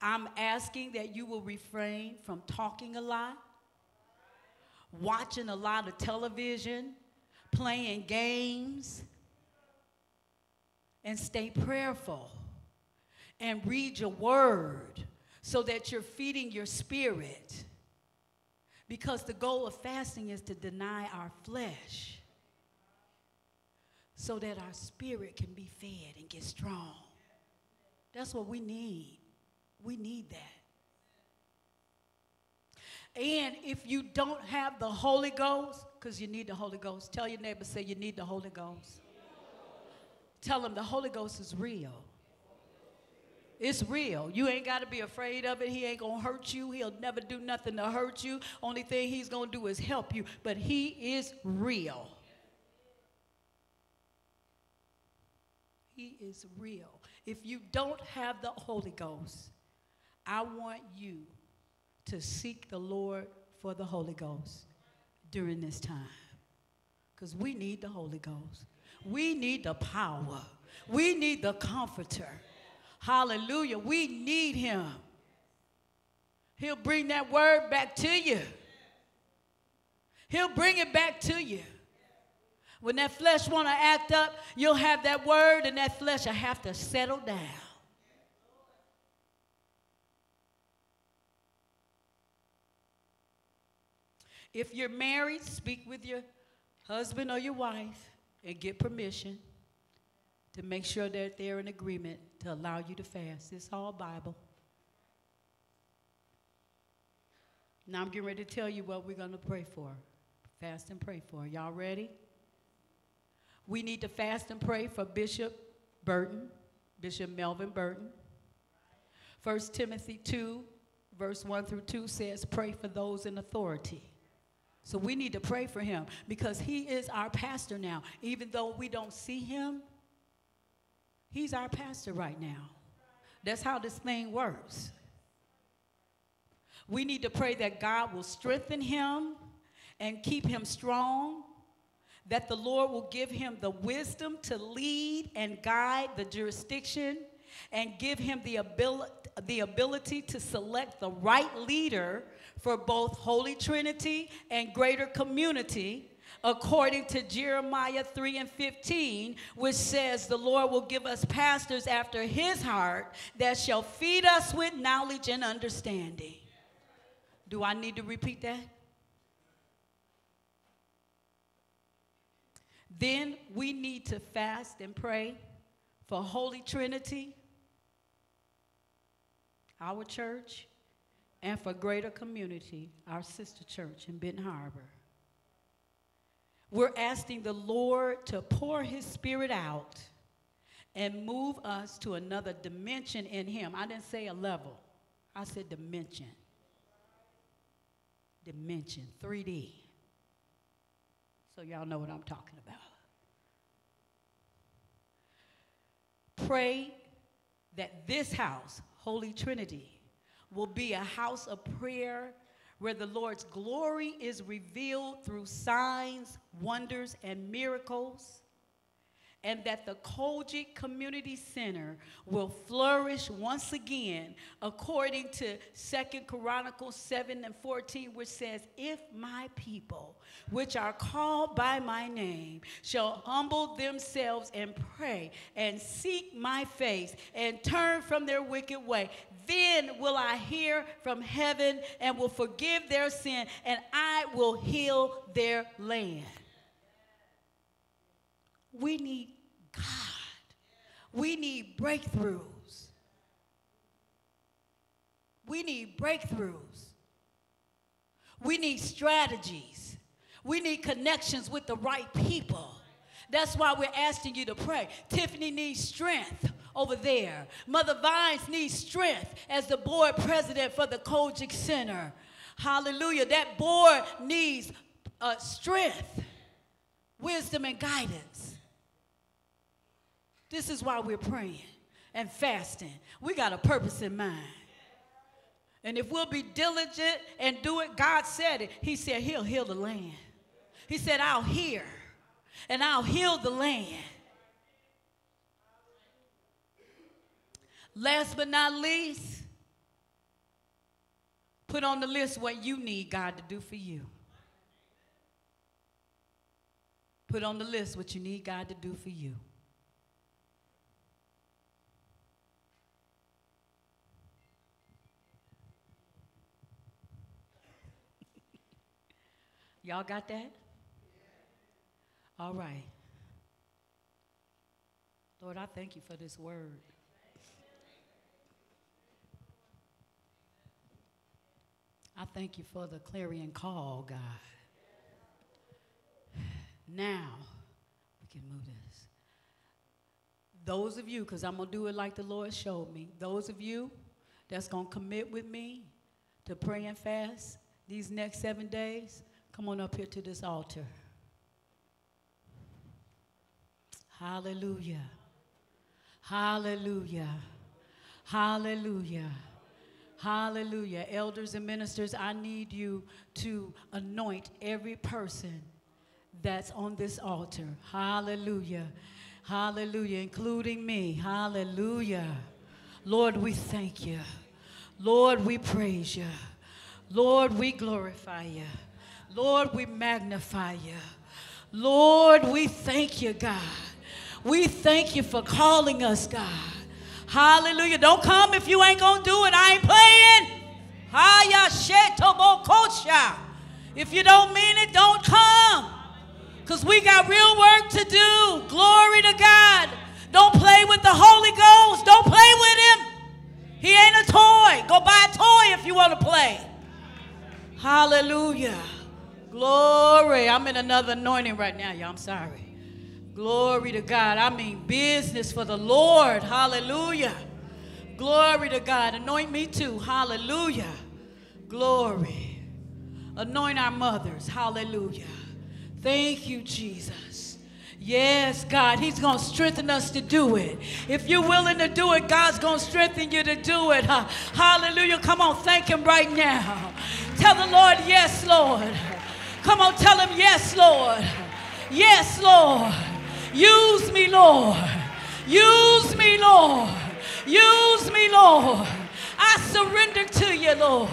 I'm asking that you will refrain from talking a lot, watching a lot of television, playing games, and stay prayerful and read your word so that you're feeding your spirit. Because the goal of fasting is to deny our flesh so that our spirit can be fed and get strong. That's what we need. We need that. And if you don't have the Holy Ghost, because you need the Holy Ghost, tell your neighbor, say you need the Holy Ghost. Tell them the Holy Ghost is real. It's real. You ain't got to be afraid of it. He ain't going to hurt you. He'll never do nothing to hurt you. Only thing he's going to do is help you. But he is real. He is real. If you don't have the Holy Ghost, I want you to seek the Lord for the Holy Ghost during this time. Because we need the Holy Ghost. We need the power. We need the comforter. Hallelujah. We need him. He'll bring that word back to you. He'll bring it back to you. When that flesh want to act up, you'll have that word and that flesh will have to settle down. If you're married, speak with your husband or your wife and get permission to make sure that they're in agreement to allow you to fast. It's all Bible. Now I'm getting ready to tell you what we're going to pray for. Fast and pray for. Y'all ready? We need to fast and pray for Bishop Burton, Bishop Melvin Burton. 1 Timothy 2, verse 1 through 2 says, Pray for those in authority. So we need to pray for him because he is our pastor now. Even though we don't see him, he's our pastor right now. That's how this thing works. We need to pray that God will strengthen him and keep him strong, that the Lord will give him the wisdom to lead and guide the jurisdiction and give him the ability, the ability to select the right leader for both Holy Trinity and greater community according to Jeremiah 3 and 15, which says, The Lord will give us pastors after his heart that shall feed us with knowledge and understanding. Do I need to repeat that? Then we need to fast and pray for Holy Trinity, our church, and for greater community, our sister church in Benton Harbor. We're asking the Lord to pour his spirit out and move us to another dimension in him. I didn't say a level, I said dimension. Dimension, 3D. So y'all know what I'm talking about. Pray that this house, Holy Trinity, will be a house of prayer where the Lord's glory is revealed through signs, wonders, and miracles and that the COGIC Community Center will flourish once again according to Second Chronicles 7 and 14, which says, If my people, which are called by my name, shall humble themselves and pray and seek my face and turn from their wicked way, then will I hear from heaven and will forgive their sin, and I will heal their land. We need God. We need breakthroughs. We need breakthroughs. We need strategies. We need connections with the right people. That's why we're asking you to pray. Tiffany needs strength over there. Mother Vines needs strength as the board president for the COGIC Center. Hallelujah. That board needs uh, strength, wisdom, and guidance. This is why we're praying and fasting. We got a purpose in mind. And if we'll be diligent and do it, God said it. He said He'll heal the land. He said, I'll hear and I'll heal the land. Last but not least, put on the list what you need God to do for you. Put on the list what you need God to do for you. Y'all got that? All right. Lord, I thank you for this word. I thank you for the clarion call, God. Now, we can move this. Those of you, because I'm going to do it like the Lord showed me, those of you that's going to commit with me to pray and fast these next seven days, Come on up here to this altar. Hallelujah. Hallelujah. Hallelujah. Hallelujah. Elders and ministers, I need you to anoint every person that's on this altar. Hallelujah. Hallelujah. Including me. Hallelujah. Lord, we thank you. Lord, we praise you. Lord, we glorify you. Lord, we magnify you. Lord, we thank you, God. We thank you for calling us, God. Hallelujah. Don't come if you ain't going to do it. I ain't playing. If you don't mean it, don't come. Because we got real work to do. Glory to God. Don't play with the Holy Ghost. Don't play with him. He ain't a toy. Go buy a toy if you want to play. Hallelujah. Glory. I'm in another anointing right now, y'all. I'm sorry. Glory to God. I mean business for the Lord. Hallelujah. Glory to God. Anoint me too. Hallelujah. Glory. Anoint our mothers. Hallelujah. Thank you, Jesus. Yes, God, He's going to strengthen us to do it. If you're willing to do it, God's going to strengthen you to do it. Hallelujah. Come on, thank Him right now. Tell the Lord, yes, Lord. Come on, tell him, yes, Lord. Yes, Lord. Use me, Lord. Use me, Lord. Use me, Lord. I surrender to you, Lord.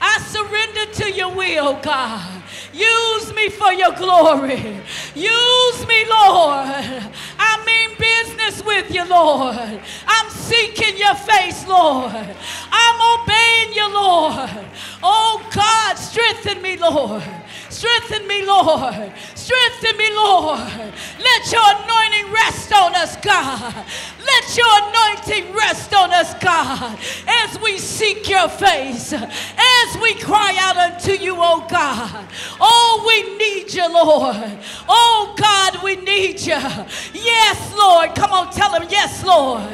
I surrender to your will, God. Use me for your glory. Use me, Lord. I mean business with you, Lord. I'm seeking your face, Lord. I'm obeying you, Lord. Oh, God, strengthen me, Lord. Strengthen me, Lord. Strengthen me, Lord. Let your anointing rest on us, God. Let your anointing rest on us, God, as we seek your face, as we cry out unto you, oh God. Oh, we need you, Lord. Oh, God, we need you. Yes, Lord. Come on, tell him, yes, Lord.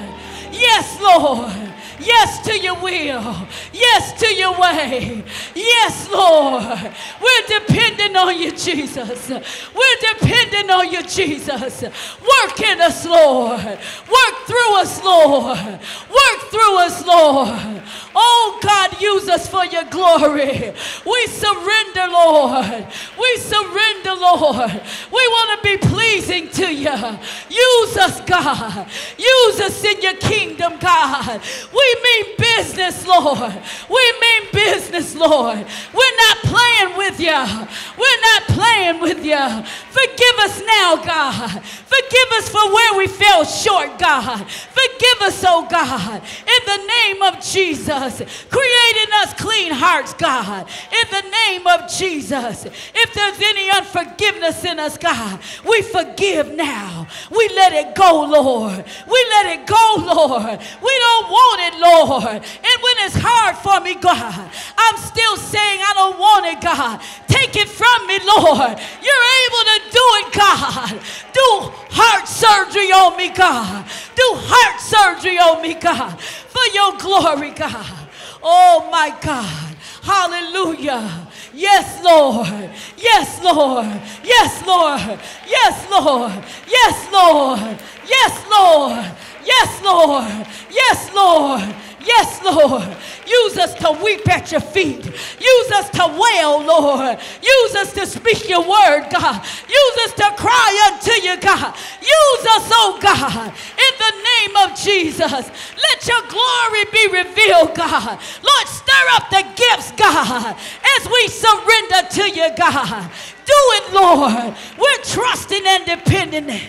Yes, Lord. Yes to your will. Yes to your way. Yes, Lord. We're depending on you, Jesus. We're depending on you, Jesus. Work in us, Lord. Work through us, Lord. Work through us, Lord. Oh, God, use us for your glory. We surrender, Lord. We surrender, Lord. We want to be pleasing to you. Use us, God. Use us in your kingdom, God. We mean business, Lord. We mean business, Lord. We're not playing with you. We're not playing with you. Forgive us now, God. Forgive us for where we fell short, God. Forgive us, oh God, in the name of Jesus. Create in us clean hearts, God, in the name of Jesus. If there's any unforgiveness in us, God, we forgive now. We let it go, Lord. We let it go, Lord. We don't want it, Lord. And when it's hard for me, God, I'm still saying I don't want it, God. Take it from me, Lord. You're able to do it, God. Do heart surgery on me, God. Do heart surgery on me, God. For your glory, God. Oh, my God. Hallelujah. Yes, Lord. Yes, Lord. Yes, Lord. Yes, Lord. Yes, Lord. Yes, Lord. Yes, Lord. Yes, Lord. Yes, Lord. Use us to weep at your feet. Use us to wail, Lord. Use us to speak your word, God. Use us to cry unto you, God. Use us, oh God, in the name of Jesus. Let your glory be revealed, God. Lord, stir up the gifts, God, as we surrender to you, God. Do it, Lord. We're trusting and depending.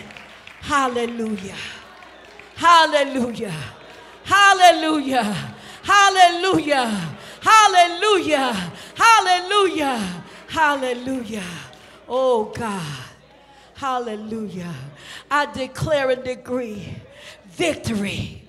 Hallelujah. Hallelujah. Hallelujah. Hallelujah. Hallelujah. Hallelujah. Hallelujah. Oh God. Hallelujah. I declare and decree victory.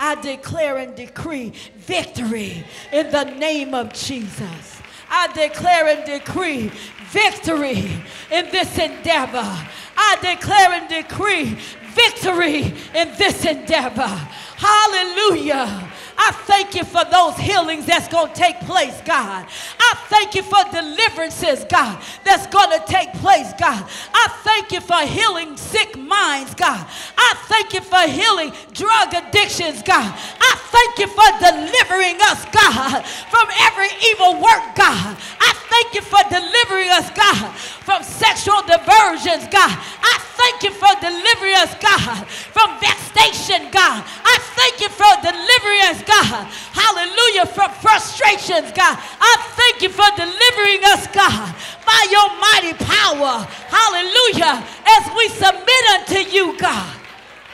I declare and decree victory in the name of Jesus. I declare and decree victory in this endeavor. I declare and decree victory in this endeavor. Hallelujah. I thank you for those healings that's going to take place, God. I thank you for deliverances, God, that's going to take place, God. I thank you for healing sick minds, God. I thank you for healing drug addictions, God. I thank you for delivering us, God, from every evil work, God. I thank you for delivering us, God, from sexual diversions, God. I thank you for delivering us, God, from vexation, God. I thank you for delivering us, God. Hallelujah, from frustrations, God. I thank you for delivering us, God, by your mighty power. Hallelujah, as we submit unto you, God.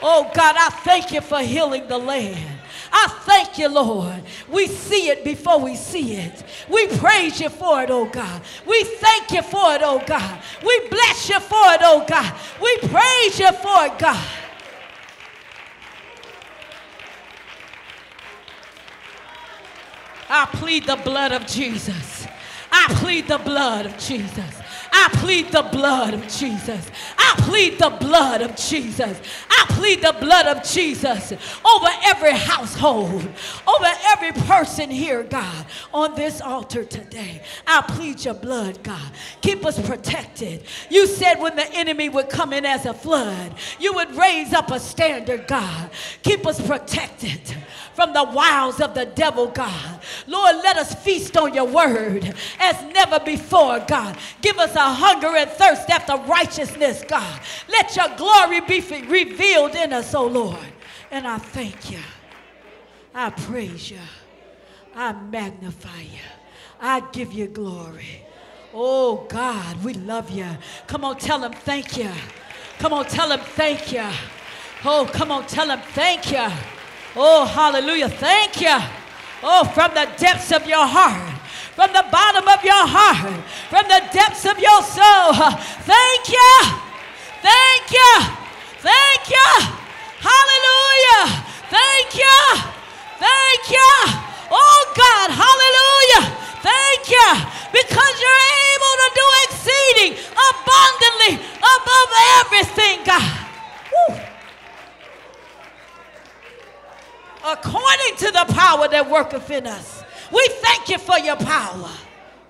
Oh, God, I thank you for healing the land. I thank you, Lord. We see it before we see it. We praise you for it, oh God. We thank you for it, oh God. We bless you for it, oh God. We praise you for it, God. I plead the blood of Jesus. I plead the blood of Jesus. I plead the blood of Jesus. I plead the blood of Jesus. I plead the blood of Jesus over every household, over every person here, God, on this altar today. I plead your blood, God. Keep us protected. You said when the enemy would come in as a flood, you would raise up a standard, God. Keep us protected from the wiles of the devil, God. Lord, let us feast on your word as never before, God. Give us a hunger and thirst after righteousness, God. Let your glory be revealed in us, oh Lord. And I thank you. I praise you. I magnify you. I give you glory. Oh God, we love you. Come on, tell him thank you. Come on, tell him thank you. Oh, come on, tell him thank you. Oh, hallelujah, thank you. Oh, from the depths of your heart, from the bottom of your heart, from the depths of your soul. Thank you. Thank you. Thank you. Hallelujah. Thank you. Thank you. Oh, God, hallelujah. Thank you because you're able to do exceeding abundantly above everything, God. Woo. According to the power that worketh in us. We thank you for your power.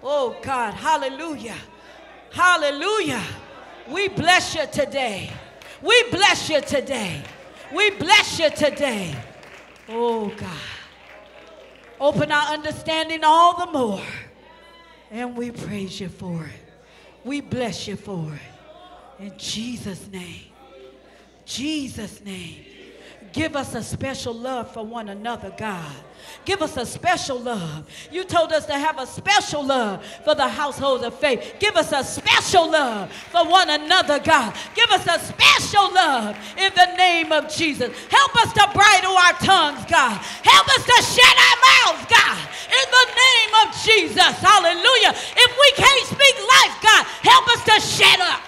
Oh God, hallelujah. Hallelujah. We bless you today. We bless you today. We bless you today. Oh God. Open our understanding all the more. And we praise you for it. We bless you for it. In Jesus' name. Jesus' name. Give us a special love for one another, God. Give us a special love. You told us to have a special love for the household of faith. Give us a special love for one another, God. Give us a special love in the name of Jesus. Help us to bridle our tongues, God. Help us to shut our mouths, God, in the name of Jesus. Hallelujah. If we can't speak life, God, help us to shut up.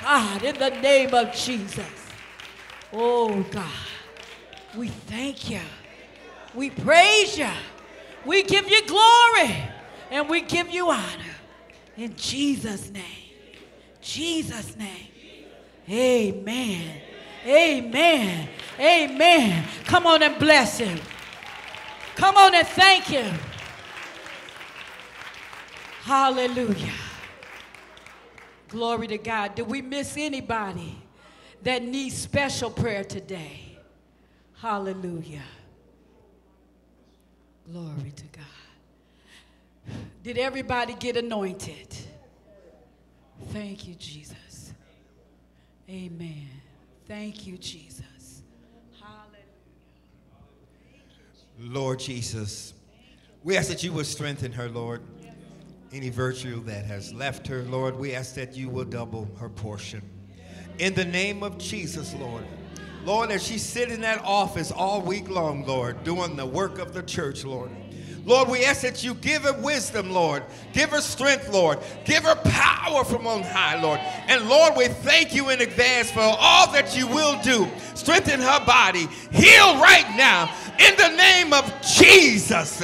God, in the name of Jesus. Oh, God, we thank you. We praise you. We give you glory and we give you honor. In Jesus' name. Jesus' name. Amen. Amen. Amen. Come on and bless him. Come on and thank him. Hallelujah. Glory to God. Did we miss anybody that needs special prayer today? Hallelujah. Glory to God. Did everybody get anointed? Thank you, Jesus. Amen. Thank you, Jesus. Hallelujah. Lord Jesus, we ask that you would strengthen her, Lord. Any virtue that has left her, Lord, we ask that you will double her portion. In the name of Jesus, Lord. Lord, as she sit in that office all week long, Lord, doing the work of the church, Lord. Lord, we ask that you give her wisdom, Lord. Give her strength, Lord. Give her power from on high, Lord. And Lord, we thank you in advance for all that you will do. Strengthen her body. Heal right now in the name of Jesus.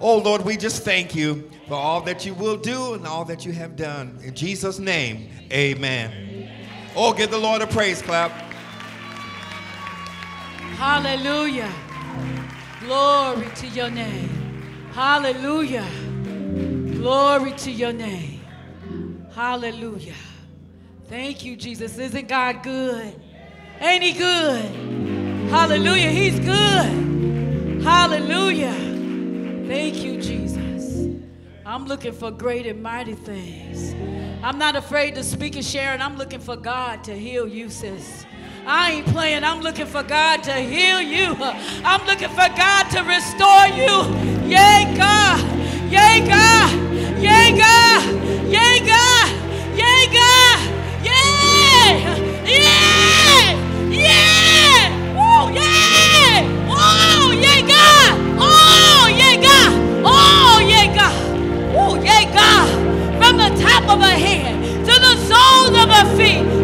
Oh, Lord, we just thank you for all that you will do and all that you have done. In Jesus' name, amen. Oh, give the Lord a praise clap. Hallelujah. Glory to your name. Hallelujah. Glory to your name. Hallelujah. Thank you, Jesus. Isn't God good? Ain't he good? Hallelujah. He's good. Hallelujah. Thank you, Jesus. I'm looking for great and mighty things. I'm not afraid to speak and share, and I'm looking for God to heal you, sis. I ain't playing. I'm looking for God to heal you. I'm looking for God to restore you. Yay, God. Yay, God. Yay, God. Yay, God. Yay, God. Yay. Yay. Yay. Woo, yay. Oh, yay, God. Oh, yay, God. Oh, yay, God. Woo, yay, God. From the top of her head to the soles of her feet.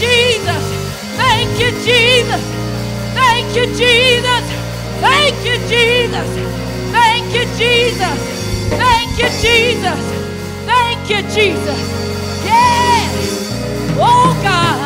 Jesus. Thank you, Jesus. Thank you, Jesus. Thank you, Jesus. Thank you, Jesus. Thank you, Jesus. Thank you, Jesus. Yes. Oh, God.